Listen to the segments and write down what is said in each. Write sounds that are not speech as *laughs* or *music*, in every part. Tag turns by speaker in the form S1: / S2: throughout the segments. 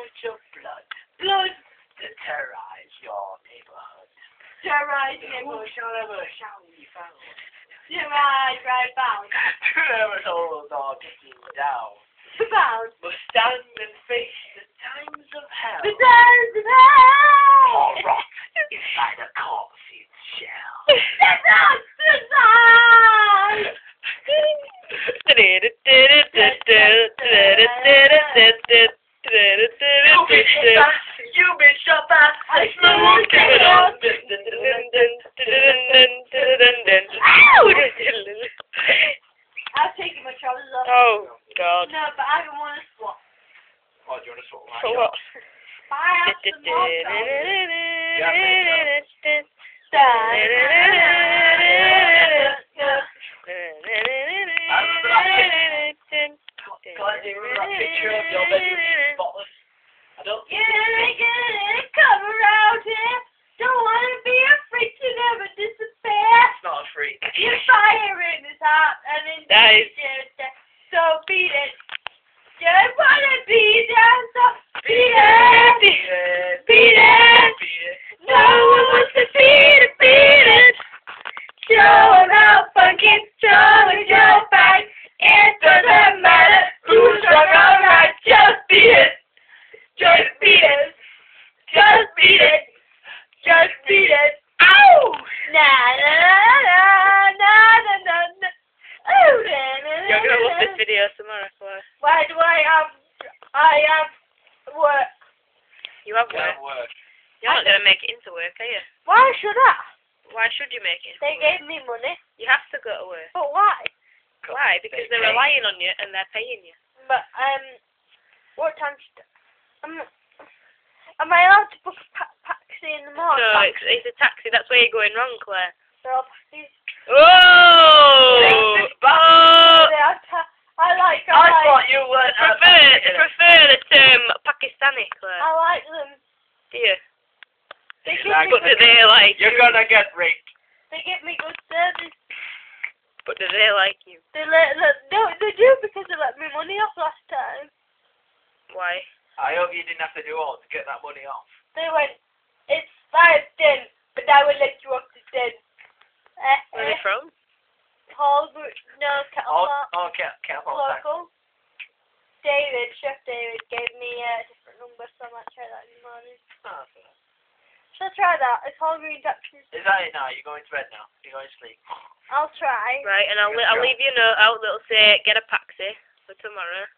S1: surge of blood. Blood to terrorize your neighborhood. Terrorize neighborhood, shall ever shall be found.
S2: Terrorize right bound.
S1: Whoever holds our taking down.
S2: Bound.
S1: Must stand and face the times of hell.
S2: The times of hell!
S1: All rot inside a corpse's shell.
S2: That's us! That's us!
S1: You've been hit by, you've been shot by a smooth criminal.
S2: I've taken my trousers off.
S3: oh God.
S2: No, but I don't want to swap.
S1: Oh, do you want to swap mine?
S3: For what?
S2: But I have some more trousers.
S1: Can't do that picture of your bedroom spotless. I don't think
S2: Yeah,
S1: it's
S2: yeah, come around here. Don't want to be afraid to never disappear.
S1: Not a freak.
S2: Your fire in his heart and in
S3: Nice.
S2: So beat it. Just wanna be down, beat it.
S1: Beat it.
S2: Beat it.
S1: Beat it.
S2: No one wants to beat it, beat it. Show 'em how funky strong is your fight. It doesn't matter who's wrong or right. Just beat it. Just beat it. Just beat it. Just beat it. Ow! Na na na na na na na. Oh, na na na.
S3: You're gonna love this video tomorrow, Clare.
S2: Why do I have? I have work.
S3: You have
S1: Yeah,
S3: work.
S1: work.
S3: You're not gonna make it into work, are you?
S2: Why should I?
S3: Why should you make it?
S2: They
S3: work?
S2: gave me money,
S3: You have to go to work.
S2: but why?
S3: Why? Because
S1: They
S3: they're relying on you and they're paying you.
S2: But um, what time? Should, am am I allowed to book a pa- taxi in the morning?
S3: No, it's, it's a taxi. That's where you're going wrong, Clare.
S2: They're all taxis.
S3: Oh! Oh! *laughs*
S2: They are ta- I like. I,
S1: I
S2: like.
S1: thought you weren't.
S3: I prefer, I prefer the term Pakistani,
S2: Clare.
S3: I
S2: like them.
S3: Do you?
S2: They give
S1: like
S2: me.
S3: But do they like
S1: You're
S3: you?
S1: gonna get raped.
S2: They give me good service.
S3: But do they like you?
S2: They let, let no, they do because they let me money off last time.
S3: Why?
S1: I hope you didn't have to do all to get that money off.
S2: They went, it's five ten, but I will let you up to ten. Eh,
S3: Where are
S2: eh,
S3: they from?
S2: Holbrook, no,
S1: Oh, oh, can't, can't hold back.
S2: local. David, Chef David gave me a different number, so I might try that in the morning.
S1: Oh,
S2: Shall I try that? It's all green taxis.
S1: Is that it now? You're going to bed now? You're going to sleep?
S2: I'll try.
S3: Right, and I'll, li- I'll leave you a note out that'll say, get a taxi for tomorrow.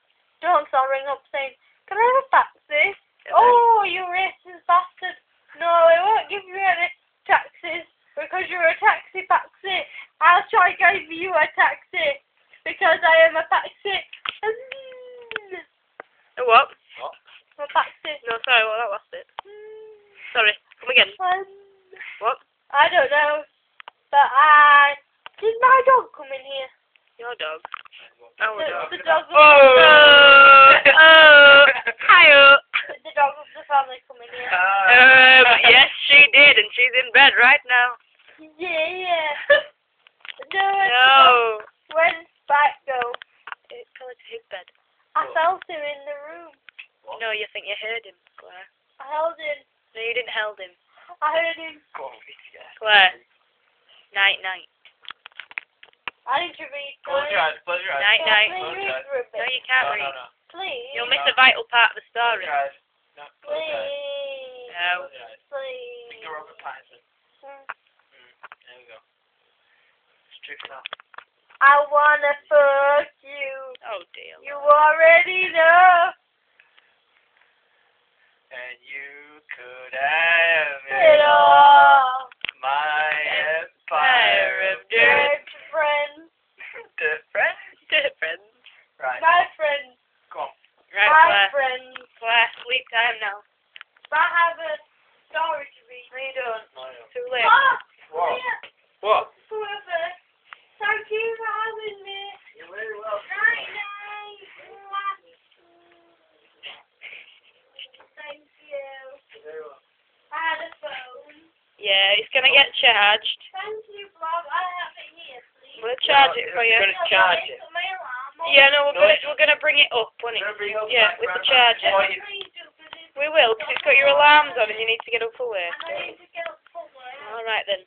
S2: Don't, so I'll ring up saying, can I have a taxi?
S3: And
S2: Oh, you racist bastard. No, I won't give you any taxis because you're a taxi taxi. I'll try to give you a taxi because I am a taxi.
S3: A what? What?
S2: A taxi.
S3: No, sorry, well, that was it. Sorry, come again.
S2: Um,
S3: What?
S2: I don't know, but I did my dog come in here?
S3: Your dog. Our
S2: The,
S3: dog.
S2: the dog.
S3: Oh, oh, *laughs* and she's in bed right now.
S2: Yeah, yeah. *laughs* *laughs* no,
S3: No.
S2: Where did Spike go?
S3: Tell her to his bed.
S2: I felt him in the room.
S3: No, you think you heard him, Clare.
S2: I held him.
S3: No, you didn't held him.
S2: I heard him.
S1: Go on, be scared.
S3: Clare. Night, night.
S2: I need to read.
S1: Close your eyes, close your eyes.
S3: Night, night.
S1: Close
S2: read
S1: your eyes.
S2: for a
S3: No, you can't
S1: No,
S3: read.
S1: no, no.
S2: Please.
S3: You'll miss a vital part of the
S1: Close
S3: story.
S1: your eyes. No, close your eyes.
S2: Please.
S3: No.
S1: Close your eyes.
S2: Please.
S1: Think of Robert Pattinson.
S2: Mm.
S1: There we go. It's tricked.
S2: I wanna fuck you.
S3: Oh, dear.
S2: You already know.
S1: And you could have
S2: It all.
S1: My empire of dirt.
S2: Good *laughs* friends.
S1: Dirt friend?
S3: Different.
S1: Right.
S2: My friends.
S1: Go on.
S3: Right,
S2: My
S3: Clare.
S2: friends.
S3: Clare, sleep time now.
S2: I have a story to read. No, you don't.
S1: No, no.
S3: Too late.
S2: Ah,
S1: What?
S2: yeah.
S1: What?
S2: Whoever. Thank you for having me.
S1: You're very welcome.
S2: Night, night. Thank you.
S1: You're very welcome.
S2: I had a phone.
S3: Yeah, it's gonna get charged.
S2: Thank you, Bob. I have it here, please.
S3: We'll charge
S1: No,
S3: it for
S1: you're gonna charge it.
S2: My alarm.
S3: Yeah, no, we're
S1: No,
S3: gonna we're gonna bring it up when it.
S1: Up
S3: Yeah,
S1: back
S3: with the charger.
S1: back. You-
S2: Please do, 'cause it's-
S3: We will, 'cause it's got your alarms on and you need to get up for work.
S2: I need to get up for work.
S3: All right then.